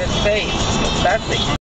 his face. It's perfect.